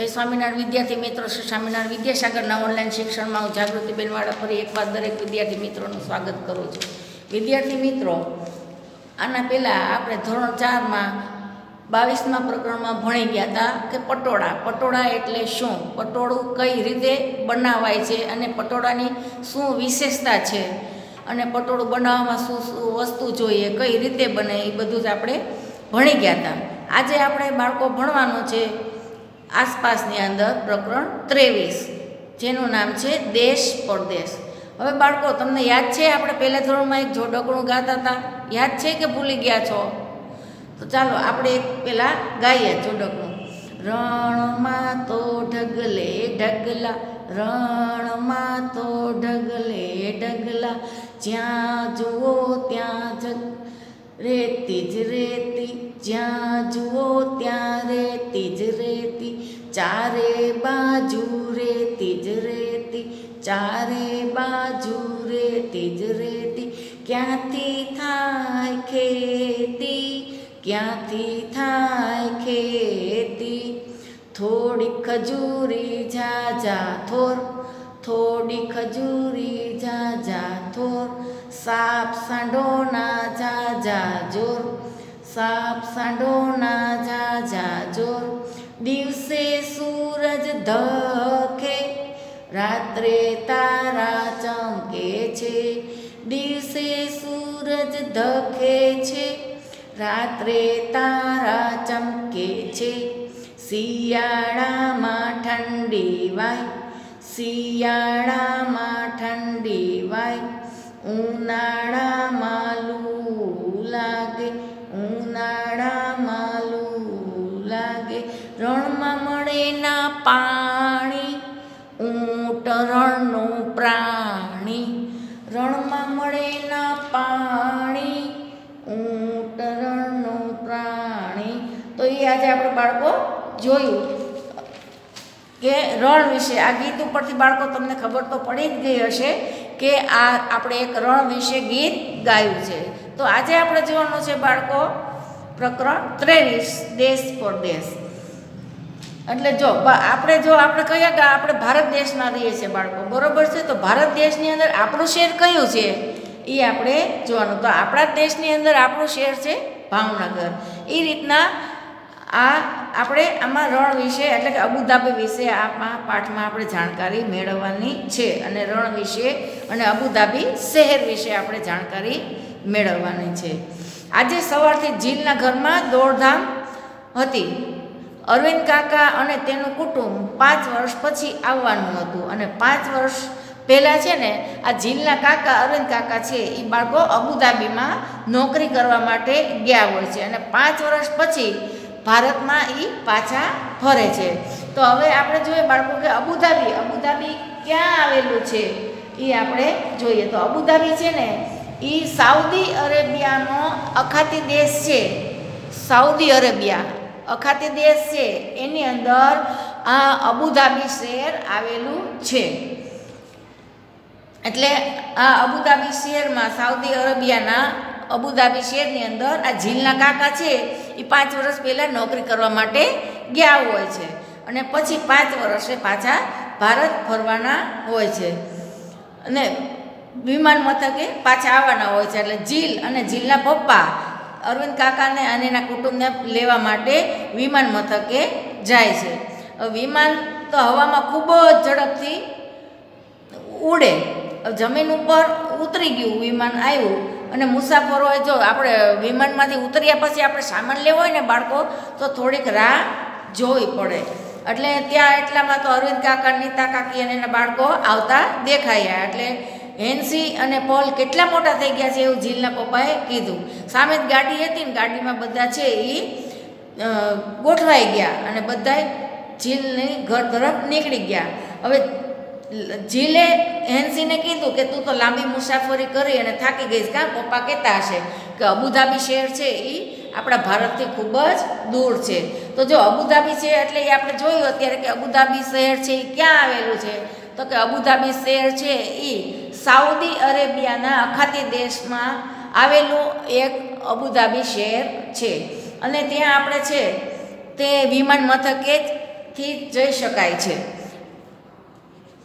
જય સ્વામિનારાયણ વિદ્યાર્થી મિત્રો, શ્રી સ્વામિનારાયણ વિદ્યાસાગરના ઓનલાઈન શિક્ષણમાં હું જાગૃતિ બેનવાળા ફરી એકવાર દરેક વિદ્યાર્થી મિત્રોનું સ્વાગત કરું છું. વિદ્યાર્થી મિત્રો, આના પહેલાં આપણે ધોરણ ચારમાં બાવીસમાં પ્રકરણમાં ભણી ગયા હતા કે પટોળા. પટોળા એટલે શું? પટોળું કઈ રીતે બનાવાય છે અને પટોળાની શું વિશેષતા છે? અને પટોળું બનાવવામાં શું શું વસ્તુ જોઈએ, કઈ રીતે બને, એ બધું જ આપણે ભણી ગયા હતા. આજે આપણે બાળકો ભણવાનું છે. આસપાસની અંદર પ્રકરણ ત્રેવીસ, જેનું નામ છે દેશ પરદેશ. હવે બાળકો, તમને યાદ છે આપણે પહેલા ધોરણમાં એક જોડકણું ગાતા હતા? યાદ છે કે ભૂલી ગયા છો? તો ચાલો, આપણે એક પહેલાં ગાઈએ જોડકણું. રણમાં તો ઢગલે ઢગલા, રણમાં તો ઢગલે ઢગલા. જ્યાં જુઓ ત્યાં જગ રેતી જ રેતી, જ્યાં જુઓ ત્યાં રેતી જ રેતી. ચારે બાજુ રેતી જ રેતી, ચારે બાજુ રેતી જ રેતી. ક્યાંથી થાય ખેતી? ક્યાંથી થાય ખેતી? થોડી ખજૂરી જાજા થોર, થોડી ખજૂરી જાજા થોર. સાપ સાંડોના જા જોર, સાપ સાંડોના જા જોર. દિવસે સૂરજ ધખે, રાત્રે તારા ચમકે છે. દિવસે સૂરજ ધખે છે, રાત્રે તારા ચમકે છે. શિયાળામાં ઠંડી વાય, શિયાળામાં ઠંડી વાય. ઉનાળામાં લૂ લાગે ઉનાળામાં લૂ લાગે રણમાં મળે ના પાણી, ઊંટ રણનું પ્રાણી। રણમાં મળે ના પાણી, ઊંટ રણનું પ્રાણી। તો એ આજે આપણે બાળકો જોયું. કે રણ વિશે, આ ગીત ઉપરથી બાળકો તમને ખબર તો પડી જ ગઈ હશે કે આ આપણે એક રણ વિશે ગીત ગાયું છે. તો આજે આપણે જોવાનું છે બાળકો, પ્રકરણ ત્રેવીસ, દેશ પરદેશ એટલે જો આપણે જો, આપણે કયા ગા આપણે ભારત દેશના રહીએ છીએ બાળકો, બરોબર છે? તો ભારત દેશની અંદર આપણું શહેર કયું છે? એ આપણે જોવાનું. તો આપણા દેશની અંદર આપણું શહેર છે ભાવનગર. એ રીતના આ આપણે આમાં રણ વિશે, એટલે કે અબુધાબી વિશે આમાં પાઠમાં આપણે જાણકારી મેળવવાની છે. અને રણ વિશે અને અબુધાબી શહેર વિશે આપણે જાણકારી મેળવવાની છે. આજે સવારથી જીલના ઘરમાં દોડધામ હતી. અરવિંદ કાકા અને તેનું કુટુંબ પાંચ વર્ષ પછી આવવાનું હતું. અને પાંચ વર્ષ પહેલાં છે ને, આ જીલના કાકા, અરવિંદ કાકા છે, એ બાળકો અબુધાબીમાં નોકરી કરવા માટે ગયા હોય છે. અને પાંચ વર્ષ પછી ભારતમાં એ પાછા ફરે છે. તો હવે આપણે જોઈએ બાળકો કે અબુધાબી અબુધાબી ક્યાં આવેલું છે? એ આપણે જોઈએ. તો અબુધાબી છે ને એ સાઉદી અરેબિયાનો અખાતી દેશ છે. સાઉદી અરેબિયા અખાતી દેશ છે. એની અંદર આ અબુધાબી શહેર આવેલું છે. એટલે આ અબુધાબી શહેરમાં સાઉદી અરેબિયાના અબુધાબી શહેરની અંદર આ ઝીલના કાકા છે, એ પાંચ વર્ષ પહેલાં નોકરી કરવા માટે ગયા હોય છે. અને પછી પાંચ વર્ષે પાછા ભારત ફરવાના હોય છે. અને વિમાન મથકે પાછા આવવાના હોય છે. એટલે ઝીલ અને ઝીલના પપ્પા અરવિંદ કાકાને અને એના કુટુંબને લેવા માટે વિમાન મથકે જાય છે. વિમાન તો હવામાં ખૂબ જ ઝડપથી ઉડે. જમીન ઉપર ઉતરી ગયું, વિમાન આવ્યું અને મુસાફરોએ જો આપણે વિમાનમાંથી ઉતર્યા પછી આપણે સામાન લેવો હોય ને બાળકો, તો થોડીક રાહ જોવી પડે. એટલે ત્યાં એટલામાં તો અરવિંદ કાકા, નીતા કાકી અને એના બાળકો આવતા દેખાયા એટલે હેન્સી અને પોલ કેટલા મોટા થઈ ગયા છે એવું ઝીલના પપ્પાએ કીધું. સામે જ ગાડી હતી ને ગાડીમાં બધા છે એ ગોઠવાઈ ગયા અને બધાય ઝીલની ઘર તરફ નીકળી ગયા. હવે ઝીલે હેન્સીને કીધું કે તું તો લાંબી મુસાફરી કરી અને થાકી ગઈશ કાં? પપ્પા કહેતા હશે કે અબુધાબી શહેર છે એ આપણા ભારતથી ખૂબ જ દૂર છે. તો જો અબુધાબી છે એટલે એ આપણે જોયું અત્યારે કે અબુધાબી શહેર છે એ ક્યાં આવેલું છે? તો કે અબુધાબી શહેર છે એ સાઉદી અરેબિયાના અખાતી દેશમાં આવેલું એક અબુધાબી શહેર છે. અને ત્યાં આપણે છે તે વિમાન મથકે થી જઈ શકાય છે.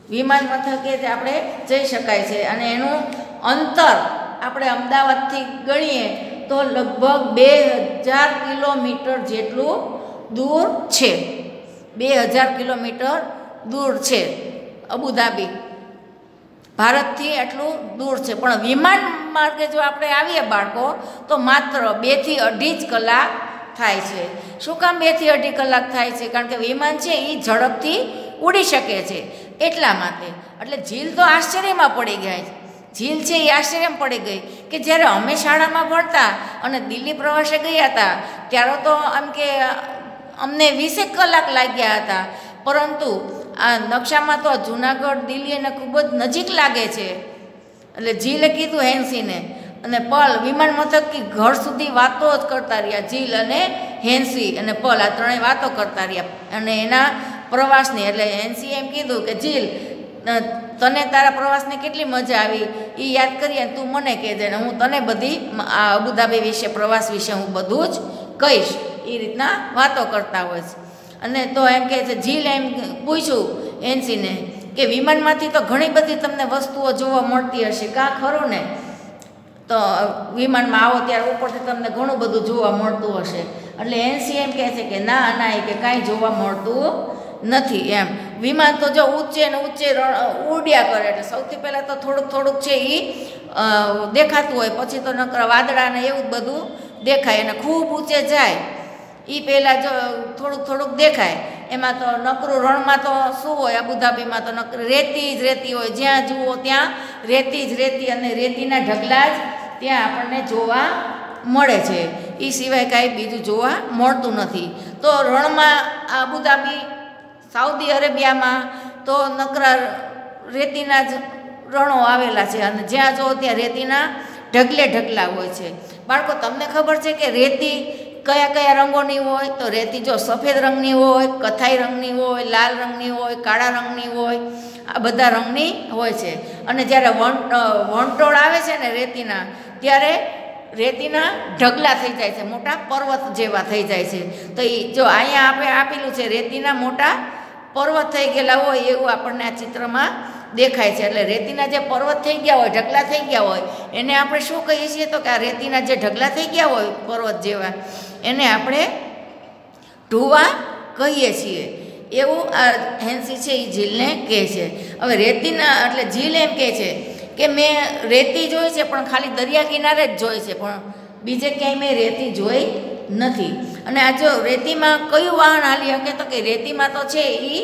વિમાન મથકે જ આપણે જઈ શકાય છે. અને એનું અંતર આપણે અમદાવાદથી ગણીએ તો લગભગ બે હજાર કિલોમીટર જેટલું દૂર છે. બે હજાર કિલોમીટર દૂર છે અબુધાબી. ભારતથી એટલું દૂર છે. પણ વિમાન માર્ગે જો આપણે આવીએ બાળકો, તો માત્ર બેથી અઢી જ કલાક થાય છે. શું કામ બેથી અઢી કલાક થાય છે? કારણ કે વિમાન છે એ ઝડપથી ઉડી શકે છે. એટલા માટે. એટલે ઝીલ તો આશ્ચર્યમાં પડી ગયા છે ઝીલ છે એ આશ્ચર્યમાં પડી ગઈ કે જ્યારે અમે શાળામાં ભણતા અને દિલ્હી પ્રવાસે ગયા હતા, ત્યારે તો આમ કે અમને વીસેક કલાક લાગ્યા હતા. પરંતુ આ નકશામાં તો જુનાગઢ, દિલ્હી એને ખૂબ જ નજીક લાગે છે. એટલે ઝીલે કીધું હેન્સીને. અને પલ, વિમાન મથકથી ઘર સુધી વાતો જ કરતા રહ્યા. ઝીલ અને હેન્સી અને પલ આ ત્રણેય વાતો કરતા રહ્યા. અને એના પ્રવાસની, એટલે હેન્સી એમ કીધું કે ઝીલ તને તારા પ્રવાસને કેટલી મજા આવી? એ યાદ કરીએ તું મને કહેજે ને હું તને બધી આ અબુધાબી વિશે, પ્રવાસ વિશે હું બધું જ કહીશ. એ રીતના વાતો કરતા હોય છે. અને તો એમ કહે છે, જીલ એમ પૂછ્યું એનસીને કે, વિમાનમાંથી તો ઘણી બધી તમને વસ્તુઓ જોવા મળતી હશે, કાં ખરું ને? તો વિમાનમાં આવો ત્યારે ઉપરથી તમને ઘણું બધું જોવા મળતું હશે. એટલે એનસી એમ કહે છે કે, ના ના, એ કે કાંઈ જોવા મળતું નથી એમ. વિમાન તો જો ઊંચે ને ઊંચે ઉડ્યા કરે એટલે સૌથી પહેલાં તો થોડુંક થોડુંક છે એ દેખાતું હોય. પછી તો નકર વાદળા ને એવું જ બધું દેખાય અને ખૂબ ઊંચે જાય. એ પહેલાં જો થોડુંક થોડુંક દેખાય. એમાં તો નકરું રણમાં તો શું હોય? અબુધાબીમાં તો નકર રેતી જ રેતી હોય. જ્યાં જુઓ ત્યાં રેતી જ રેતી અને રેતીના ઢગલા જ ત્યાં આપણને જોવા મળે છે. એ સિવાય કાંઈ બીજું જોવા મળતું નથી. તો રણમાં અબુધાબી સાઉદી અરેબિયામાં તો નકરા રેતીના જ રણો આવેલા છે અને જ્યાં જુઓ ત્યાં રેતીના ઢગલે ઢગલા હોય છે. બાળકો, તમને ખબર છે કે રેતી કયા કયા રંગોની હોય? તો રેતી જો સફેદ રંગની હોય, કથાઈ રંગની હોય, લાલ રંગની હોય, કાળા રંગની હોય, આ બધા રંગની હોય છે. અને જ્યારે વણ વણટોળ આવે છે ને રેતીના, ત્યારે રેતીના ઢગલા થઈ જાય છે, મોટા પર્વત જેવા થઈ જાય છે. તો એ જો અહીંયા આપણે આપેલું છે, રેતીના મોટા પર્વત થઈ ગયેલા હોય એવું આપણને આ ચિત્રમાં દેખાય છે. એટલે રેતીના જે પર્વત થઈ ગયા હોય, ઢગલા થઈ ગયા હોય, એને આપણે શું કહીએ છીએ? તો કે આ રેતીના જે ઢગલા થઈ ગયા હોય પર્વત જેવા, એને આપણે ઢુવા કહીએ છીએ. એવું આ હેન્સી છે એ ઝીલને કહે છે. હવે રેતીના, એટલે ઝીલ એમ કહે છે કે મેં રેતી જોઈ છે, પણ ખાલી દરિયા કિનારે જ જોઈ છે. પણ બીજે ક્યાંય મેં રેતી જોઈ નથી. અને આ જો રેતીમાં કયું વાહન હાલી શકે, તો કે રેતીમાં તો છે એ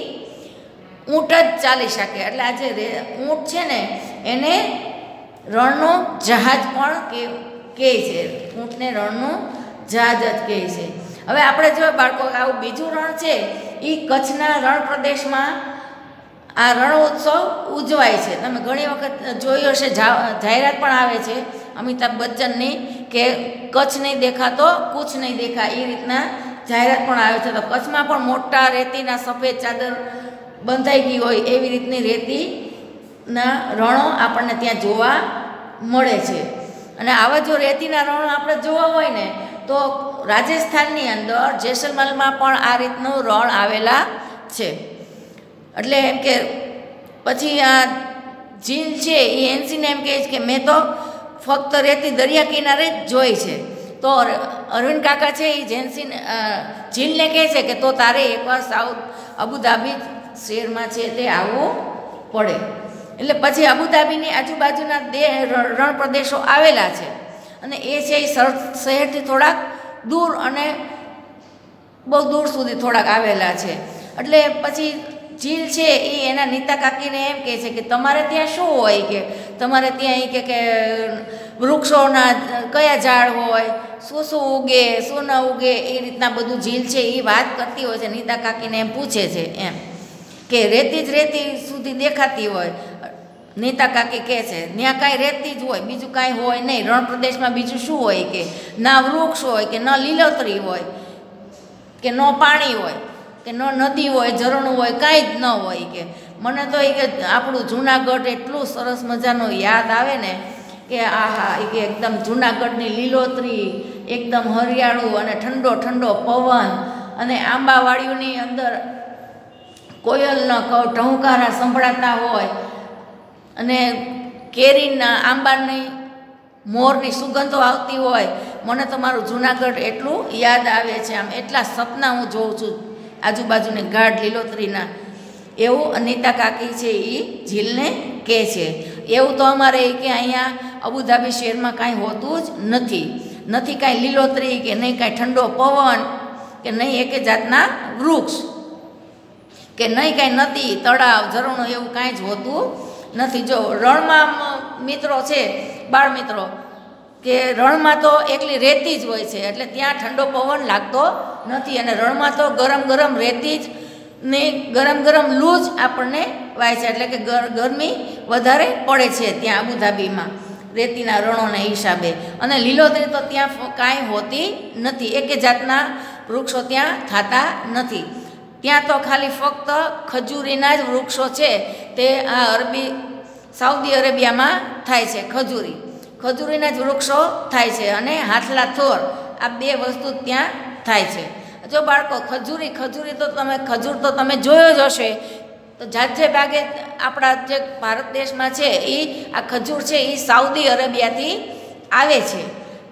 ઊંટ જ ચાલી શકે. એટલે આ જે રે, ઊંટ છે ને, એને રણનું જહાજ પણ કે કહે છે. ઊંટને રણનું જહાજ જ કહે છે. હવે આપણે જો બાળકો, આવું બીજું રણ છે એ કચ્છના રણ પ્રદેશમાં આ રણોત્સવ ઉજવાય છે. તમે ઘણી વખત જોયું હશે જાહેરાત પણ આવે છે અમિતાભ બચ્ચનની કે કચ્છ નહીં દેખાતો કુછ નહીં દેખા. એ રીતના જાહેરાત પણ આવે છે. તો કચ્છમાં પણ મોટા રેતીના સફેદ ચાદર બંધાઈ ગઈ હોય એવી રીતની રેતીના રણો આપણને ત્યાં જોવા મળે છે. અને આવા જો રેતીના રણો આપણે જોવા હોય ને, તો રાજસ્થાનની અંદર જેસલમેરમાં પણ આ રીતનું રણ આવેલા છે. એટલે એમ કે પછી આ જીન છે એ એનસીને એમ કહે છે કે મેં તો ફક્ત રેતી દરિયા કિનારે જ જોઈ છે. તો અરવિંદ કાકા છે એ જેન્સીને ઝીલને કહે છે કે તો તારે એકવાર સાઉથ અબુધાબી શહેરમાં છે તે આવવું પડે. એટલે પછી અબુધાબીની આજુબાજુના દે રણ પ્રદેશો આવેલા છે. અને એ છે એ શહેરથી થોડાક દૂર અને બહુ દૂર સુધી થોડાક આવેલા છે. એટલે પછી ઝીલ છે એ એના નીતા કાકીને એમ કહે છે કે તમારે ત્યાં શું હોય કે તમારે ત્યાં એ કે કે વૃક્ષોના કયા ઝાડ હોય, શું શું ઉગે, શું ન ઉગે, એ રીતના બધું ઝીલ છે એ વાત કરતી હોય છે. નીતા કાકીને એમ પૂછે છે એમ કે રેતી જ રેતી સુધી દેખાતી હોય. નીતા કાકી કહે છે ત્યાં કાંઈ રહેતી જ હોય, બીજું કાંઈ હોય નહીં. રણ પ્રદેશમાં બીજું શું હોય કે? ના વૃક્ષ હોય કે ન લીલોતરી હોય કે ન પાણી હોય કે ન નદી હોય, ઝરણું હોય, કાંઈ જ ન હોય કે. મને તો એ કે આપણું જૂનાગઢ એટલું સરસ મજાનું યાદ આવે ને કે આહા, એ કે એકદમ જૂનાગઢની લીલોતરી, એકદમ હરિયાળું અને ઠંડો ઠંડો પવન અને આંબાવાડીઓની અંદર કોયલનો ટહુકારા સંભળાતા હોય અને કેરીના, આંબાની મોરની સુગંધો આવતી હોય. મને તો મારું જુનાગઢ એટલું યાદ આવે છે. આમ એટલા સપના હું જોઉં છું આજુબાજુની ગાઢ લીલોતરીના. એવું અનિતા કાકી છે એ ઝીલને કહે છે. એવું તો અમારે કે અહીંયા અબુધાબી શહેરમાં કાંઈ હોતું જ નથી. નથી કાંઈ લીલોતરી કે નહીં કાંઈ ઠંડો પવન કે નહીં એકે જાતના વૃક્ષ કે નહીં કાંઈ નદી, તળાવ, ઝરણો એવું કાંઈ જ હોતું નથી. જો રણમાં મિત્રો છે, બાળ મિત્રો, કે રણમાં તો એકલી રેતી જ હોય છે, એટલે ત્યાં ઠંડો પવન લાગતો નથી અને રણમાં તો ગરમ ગરમ રેતી જ ને ગરમ ગરમ લૂ જ આપણને વાય છે. એટલે કે ગર, ગરમી વધારે પડે છે ત્યાં આબુધાબીમાં રેતીના રણોના હિસાબે. અને લીલોતરી તો ત્યાં કાંઈ હોતી નથી. એકે જાતના વૃક્ષો ત્યાં થતા નથી. ત્યાં તો ખાલી ફક્ત ખજૂરીના જ વૃક્ષો છે. તે આ અરબી, સાઉદી અરેબિયામાં થાય છે ખજૂરી. ખજૂરીના જ વૃક્ષો થાય છે અને હાથલા થોર આ બે વસ્તુ ત્યાં થાય છે. જો બાળકો, ખજૂરી ખજૂરી તો તમે, ખજૂર તો તમે જોયો જ હશે. તો જાતે ભાગે આપણા જે ભારત દેશમાં છે એ આ ખજૂર છે એ સાઉદી અરેબિયાથી આવે છે.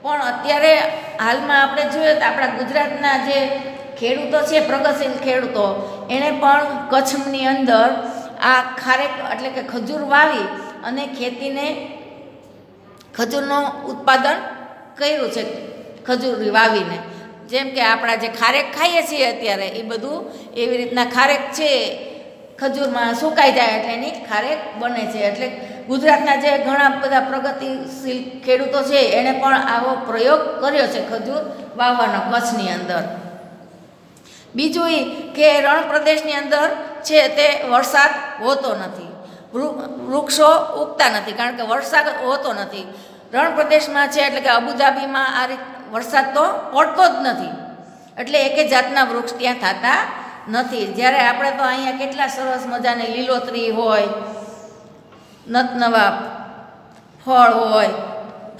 પણ અત્યારે હાલમાં આપણે જોઈએ તો આપણા ગુજરાતના જે ખેડૂતો છે, પ્રગતિશીલ ખેડૂતો, એણે પણ કચ્છની અંદર આ ખારેક એટલે કે ખજૂર વાવી અને ખેતીને ખજૂરનું ઉત્પાદન કર્યું છે, ખજૂર વાવીને. જેમ કે આપણા જે ખારેક ખાઈએ છીએ અત્યારે, એ બધું એવી રીતના ખારેક છે, ખજૂરમાં સુકાઈ જાય એટલે એની ખારેક બને છે. એટલે ગુજરાતના જે ઘણા બધા પ્રગતિશીલ ખેડૂતો છે, એણે પણ આવો પ્રયોગ કર્યો છે ખજૂર વાવવાનો કચ્છની અંદર. બીજું એ કે રણ પ્રદેશની અંદર છે તે વરસાદ હોતો નથી. વૃક્ષો ઉગતા નથી, કારણ કે વરસાદ હોતો નથી. રણ પ્રદેશમાં છે એટલે કે અબુધાબીમાં આ રીત વરસાદ તો પડતો જ નથી. એટલે એકે જાતના વૃક્ષ ત્યાં થતા નથી. જ્યારે આપણે તો અહીંયા કેટલા સરસ મજાની લીલોતરી હોય, નતનવા ફળ હોય,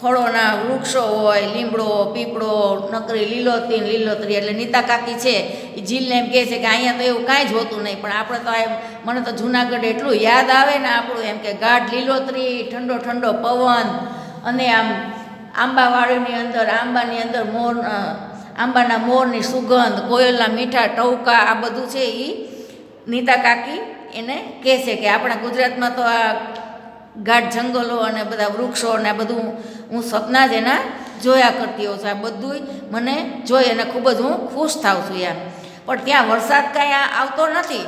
ફળોના વૃક્ષો હોય, લીમડો, પીપળો, નકરી લીલોતરી લીલોતરી. એટલે નીતા કાકી છે, એ જીલને એમ કહે છે કે અહીંયા તો એવું કાંઈ જ હોતું નહીં. પણ આપણે તો એમ, મને તો જુનાગઢ એટલું યાદ આવે ને આપણું એમ કે ગાઢ લીલોતરી ઠંડો ઠંડો પવન અને આમ આંબાવાડીની અંદર, આંબાની અંદર મોર આંબાના મોરની સુગંધ, કોયલના મીઠા ટવકા આ બધું છે એ નીતા કાકી એને કહે છે કે આપણા ગુજરાતમાં તો આ ગાઢ જંગલો અને બધા વૃક્ષો અને આ બધું હું સપના જ એના જોયા કરતી હોઉં છું. આ બધુંય મને જોઈ અને ખૂબ જ હું ખુશ થાઉં છું યાર પણ ત્યાં વરસાદ કાંઈ આવતો નથી.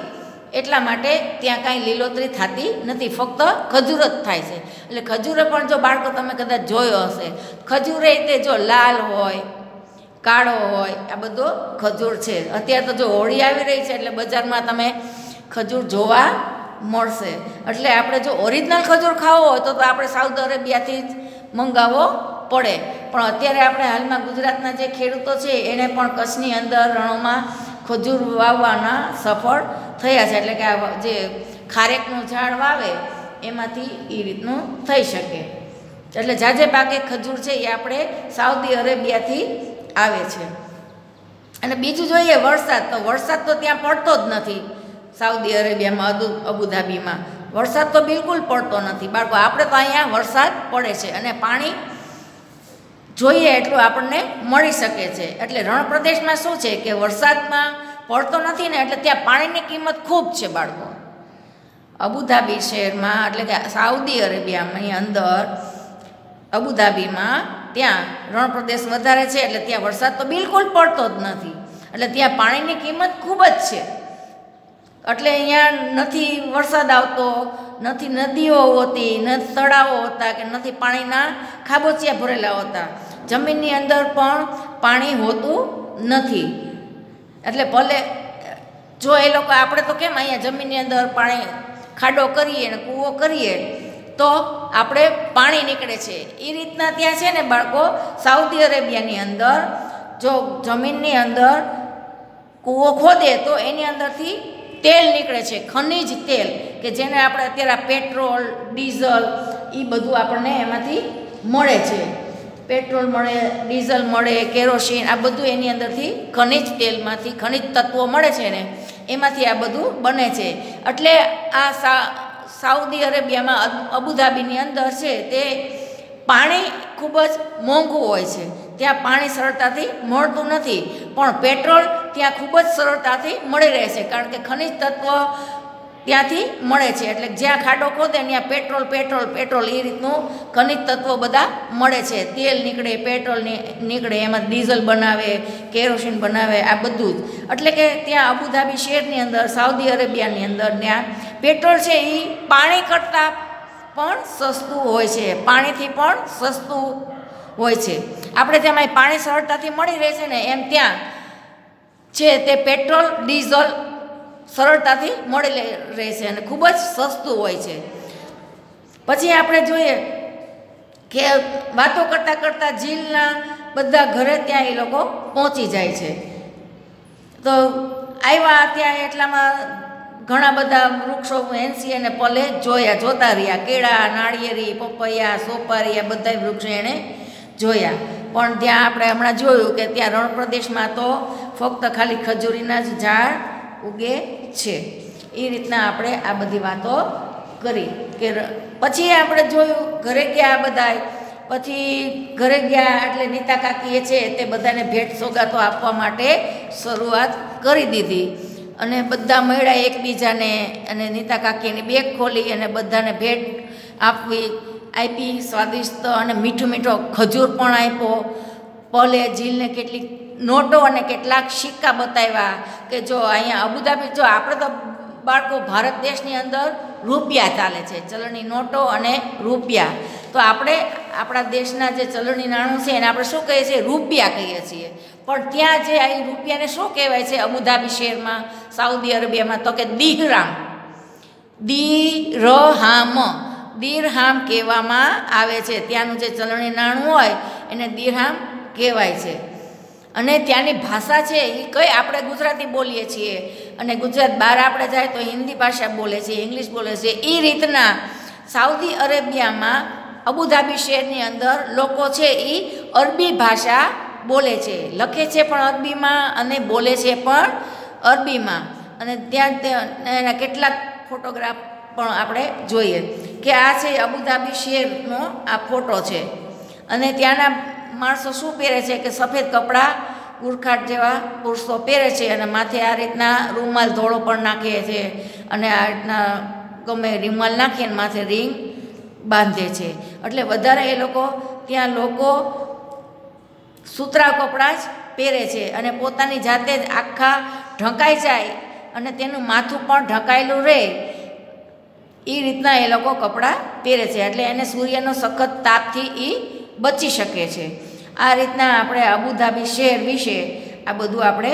એટલા માટે ત્યાં કાંઈ લીલોતરી થતી નથી. ફક્ત ખજૂર જ થાય છે. એટલે ખજૂરે પણ જો બાળકો તમે કદાચ જોયો હશે, ખજૂરે તે જો લાલ હોય, કાળો હોય, આ બધો ખજૂર છે. અત્યારે તો જો હોળી આવી રહી છે એટલે બજારમાં તમે ખજૂર જોવા મળશે. એટલે આપણે જો ઓરિજિનલ ખજૂર ખાવો હોય તો આપણે સાઉથ અરેબિયાથી જ મંગાવવો પડે. પણ અત્યારે આપણે હાલમાં ગુજરાતના જે ખેડૂતો છે એણે પણ કચ્છની અંદર રણોમાં ખજૂર વાવવાના સફળ થયા છે એટલે કે આ જે ખારેકનું ઝાડ વાવે, એમાંથી એ રીતનું થઈ શકે. એટલે જાજે પાકે ખજૂર છે એ આપણે સાઉદી અરેબિયાથી આવે છે. અને બીજું જોઈએ વરસાદ, તો વરસાદ તો ત્યાં પડતો જ નથી સાઉદી અરેબિયામાં અબુ અબુધાબીમાં. વરસાદ તો બિલકુલ પડતો નથી. બાળકો, આપણે તો અહીંયા વરસાદ પડે છે અને પાણી જોઈએ એટલું આપણને મળી શકે છે. એટલે રણ પ્રદેશમાં શું છે કે વરસાદમાં પડતો નથી ને એટલે ત્યાં પાણીની કિંમત ખૂબ છે બાળકો. અબુધાબી શહેરમાં, એટલે કે સાઉદી અરેબિયાની અંદર, અબુધાબીમાં ત્યાં રણ પ્રદેશ વધારે છે, એટલે ત્યાં વરસાદ તો બિલકુલ પડતો જ નથી. એટલે ત્યાં પાણીની કિંમત ખૂબ જ છે. એટલે અહીંયા નથી વરસાદ આવતો, નથી નદીઓ હોતી, ન તળાવો હોતા કે નથી પાણીના ખાબોચિયા ભરેલા હોતા. જમીનની અંદર પણ પાણી હોતું નથી. એટલે ભલે, જો એ લોકો આપણે તો કેમ અહીંયા જમીનની અંદર પાણી ખાડો કરીએ ને કૂવો કરીએ, તો આપણે પાણી નીકળે છે. એ રીતના ત્યાં છે ને બાળકો, સાઉદી અરેબિયાની અંદર જો જમીનની અંદર કૂવો ખોદે તો એની અંદરથી તેલ નીકળે છે, ખનિજ તેલ, કે જેને આપણે અત્યારે પેટ્રોલ, ડીઝલ એ બધું આપણને એમાંથી મળે છે. પેટ્રોલ મળે, ડીઝલ મળે, કેરોસીન, આ બધું એની અંદરથી ખનિજ તેલમાંથી, ખનિજ તત્વો મળે છે ને, એમાંથી આ બધું બને છે. એટલે આ સા, સાઉદી અરેબિયામાં અબુધાબીની અંદર છે તે પાણી ખૂબ જ મોંઘું હોય છે. ત્યાં પાણી સરળતાથી મળતું નથી. પણ પેટ્રોલ ત્યાં ખૂબ જ સરળતાથી મળી રહે છે. કારણ કે ખનિજ તત્વ ત્યાંથી મળે છે. એટલે જ્યાં ખાડો ખોદે ત્યાં પેટ્રોલ પેટ્રોલ પેટ્રોલ એ રીતનું ખનિજ તત્વો બધા મળે છે. તેલ નીકળે, પેટ્રોલ નીકળે, એમાં ડીઝલ બનાવે, કેરોસીન બનાવે, આ બધું જ. એટલે કે ત્યાં અબુધાબી શહેરની અંદર, સાઉદી અરેબિયાની અંદર ત્યાં પેટ્રોલ છે એ પાણી કરતાં પણ સસ્તું હોય છે. પાણીથી પણ સસ્તું હોય છે. આપણે તેમાં પાણી સરળતાથી મળી રહે છે ને એમ ત્યાં છે તે પેટ્રોલ, ડીઝલ સરળતાથી મળી રહે છે અને ખૂબ જ સસ્તું હોય છે. પછી આપણે જોઈએ કે વાતો કરતાં કરતાં ઝીલના બધા ઘરે ત્યાં એ લોકો પહોંચી જાય છે. તો આવ્યા ત્યાં એટલામાં ઘણા બધા વૃક્ષો એનસી અને પલે જોયા, જોતા રહ્યા. કેળા, નાળિયેરી, પપૈયા, સોપારી બધા વૃક્ષો એણે જોયા. પણ ત્યાં આપણે હમણાં જોયું કે ત્યાં રણ પ્રદેશમાં તો ફક્ત ખાલી ખજૂરીના જ ઝાડ ઉગે છે. એ રીતના આપણે આ બધી વાતો કરી કે પછી આપણે જોયું ઘરે ગયા બધા પછી ઘરે ગયા એટલે નીતા કાકીએ છે તે બધાને ભેટ સોગાતો આપવા માટે શરૂઆત કરી દીધી. અને બધા મળ્યા એકબીજાને અને નીતા કાકીની બેગ ખોલી અને બધાને ભેટ આપવી. આપી સ્વાદિષ્ટ અને મીઠું મીઠો ખજૂર પણ આપ્યો. પલે ઝીલને કેટલીક નોટો અને કેટલાક સિક્કા બતાવ્યા કે જો અહીંયા અબુધાબી, જો આપણે તો બાળકો ભારત દેશની અંદર રૂપિયા ચાલે છે, ચલણી નોટો અને રૂપિયા. તો આપણે આપણા દેશના જે ચલણી નાણું છે એને આપણે શું કહીએ છીએ? રૂપિયા કહીએ છીએ. પણ ત્યાં જે આ રૂપિયાને શું કહેવાય છે અબુધાબી શહેરમાં? સાઉદી અરેબિયામાં તો કે દિહરામ દિરહામ. દિરહામ કહેવામાં આવે છે. ત્યાંનું જે ચલણી નાણું હોય એને દિરહામ કહેવાય છે. અને ત્યાંની ભાષા છે એ કઈ આપણે ગુજરાતી બોલીએ છીએ? અને ગુજરાત બહાર આપણે જાય તો હિન્દી ભાષા બોલે છે, ઇંગ્લિશ બોલે છે, એ રીતના સાઉદી અરેબિયામાં અબુધાબી શહેરની અંદર લોકો છે એ અરબી ભાષા બોલે છે. લખે છે પણ અરબીમાં અને બોલે છે પણ અરબીમાં. અને ત્યાં એના કેટલાક ફોટોગ્રાફ પણ આપણે જોઈએ કે આ છે અબુધાબી શહેરનો આ ફોટો છે. અને ત્યાંના માણસો શું પહેરે છે કે સફેદ કપડાં ગુરખાટ જેવા પુરુષો પહેરે છે અને માથે આ રીતના રૂમાલ ધોળો પણ નાખે છે અને આ રીતના ગમે રૂમાલ નાખીને માથે રિંગ બાંધે છે. એટલે વધારે એ લોકો ત્યાં લોકો સૂતરા કપડાં જ પહેરે છે અને પોતાની જાતે જ આખા ઢંકાઈ જાય અને તેનું માથું પણ ઢંકાયેલું રહે. એ રીતના એ લોકો કપડાં પહેરે છે. એટલે એને સૂર્યનો સખત તાપથી એ બચી શકે છે આ રીતના આપણે અબુધાબી શહેર વિશે આ બધું આપણે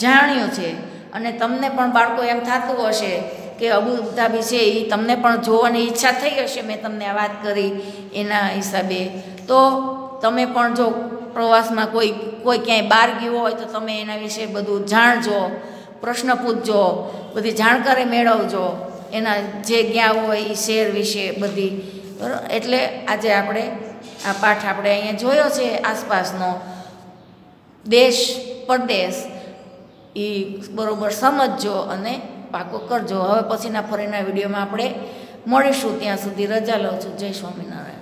જાણ્યું છે. અને તમને પણ બાળકો એમ થતું હશે કે અબુધાબી છે એ તમને પણ જોવાની ઈચ્છા થઈ હશે, મેં તમને આ વાત કરી એના હિસાબે. તો તમે પણ જો પ્રવાસમાં કોઈ કોઈ ક્યાંય બહાર ગયું હોય તો તમે એના વિશે બધું જાણજો, પ્રશ્ન પૂછજો, બધી જાણકારી મેળવજો. એના જે ગયા હોય એ શહેર વિશે બધી. બરાબર? એટલે આજે આપણે આ પાઠ આપણે અહીંયા જોયો છે, આસપાસનો દેશ, પરદેશ એ બરાબર સમજજો અને પાકો કરજો. હવે પછીના ફરીના વિડીયોમાં આપણે મળીશું. ત્યાં સુધી રજા લઉં છું. જય સ્વામિનારાયણ.